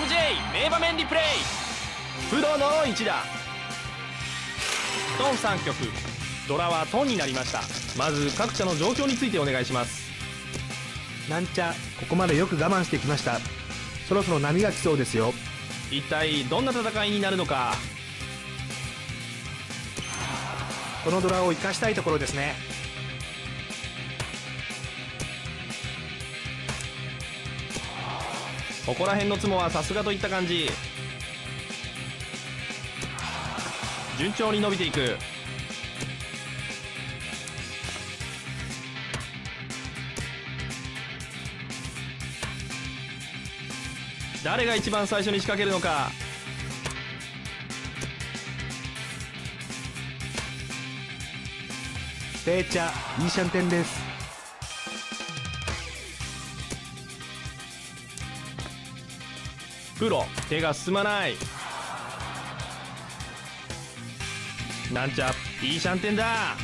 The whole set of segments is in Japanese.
MJ 名場面リプレイ。プロの一打。トン3曲。ドラはトンになりました。まず各社の状況についてお願いします。なんちゃここまでよく我慢してきました。そろそろ波が来そうですよ。一体どんな戦いになるのか。このドラを生かしたいところですねここら辺のツモはさすがといった感じ。順調に伸びていく。誰が一番最初に仕掛けるのか。ペーチャイーシャンテンです。プロ手が進まない。なんちゃいいシャンテンだ。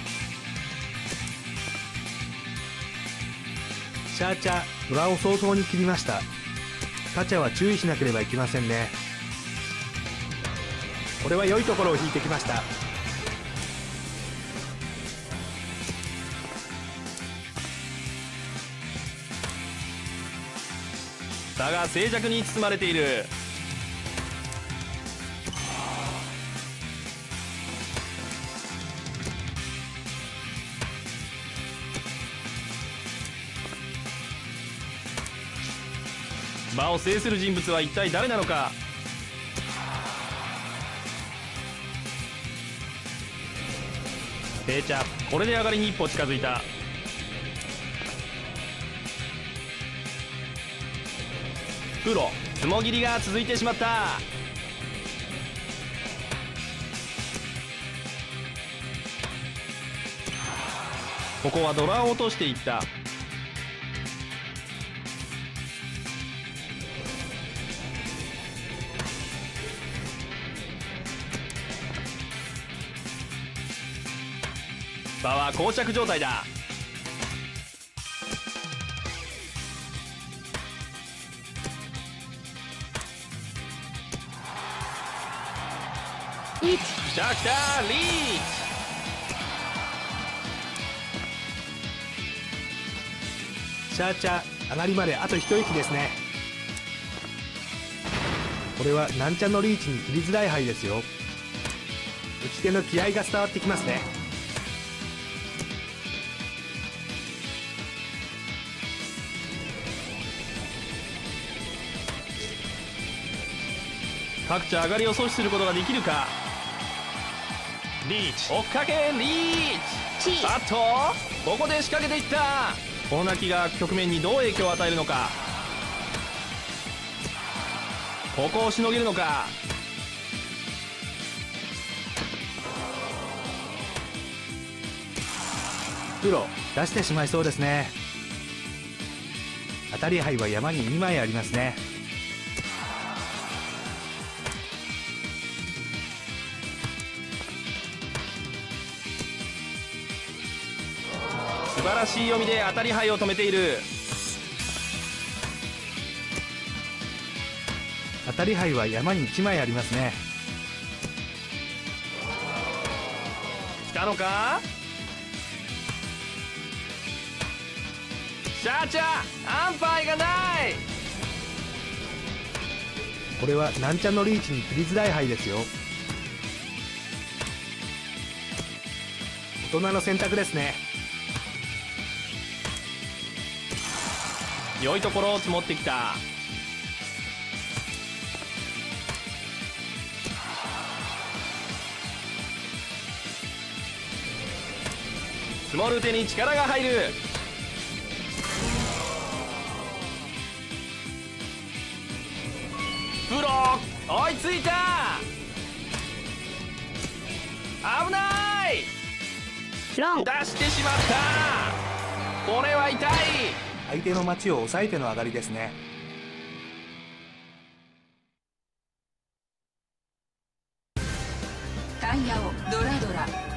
シャーチャドラを早々に切りました。カチャは注意しなければいけませんね。これは良いところを引いてきました。だが静寂に包まれている。場を制する人物は一体誰なのか。ペーチャこれで上がりに一歩近づいた。プロつもぎりが続いてしまった。ここはドラを落としていった。場は膠着状態だ。1来た来たリーシャーチャ上がりまであと一息ですね。これはなんちゃんのリーチに切りづらい範囲ですよ。打ち手の気合が伝わってきますね。各地上がりを阻止することができるかリーチ。追っかけリーチ。チあっとここで仕掛けていった。この泣きが局面にどう影響を与えるのか。ここをしのげるのか。プロ出してしまいそうですね。当たり牌は山に2枚ありますね晴らしい読みで当たり牌を止めている。当たり牌は山に1枚ありますね。来たのか？シャーチャー安牌がない。これはなんちゃんのリーチに切りづらい牌ですよ。大人の選択ですね。良いところを積もってきた。積もる手に力が入る。プロ追いついた。危ない。出してしまった。これは痛い相手の町を抑えての上がりですね。タイヤをドラドラ。